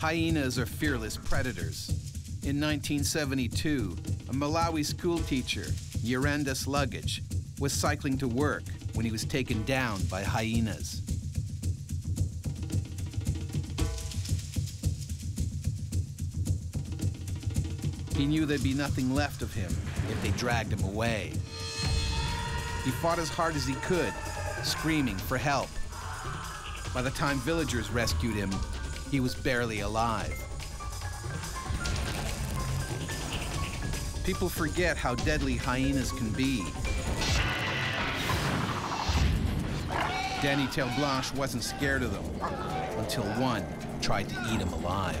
Hyenas are fearless predators. In 1972, a Malawi schoolteacher, Yurenda Sluggage, was cycling to work when he was taken down by hyenas. He knew there'd be nothing left of him if they dragged him away. He fought as hard as he could, screaming for help. By the time villagers rescued him, he was barely alive. People forget how deadly hyenas can be. Danny Terblanche wasn't scared of them until one tried to eat him alive.